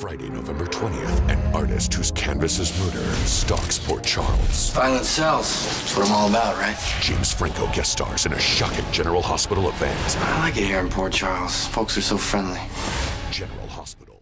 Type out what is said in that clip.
Friday, November 20th, an artist whose canvas is murder stalks Port Charles. Violent cells. That's what I'm all about, right? James Franco guest stars in a shocking General Hospital event. I like it here in Port Charles. Folks are so friendly. General Hospital.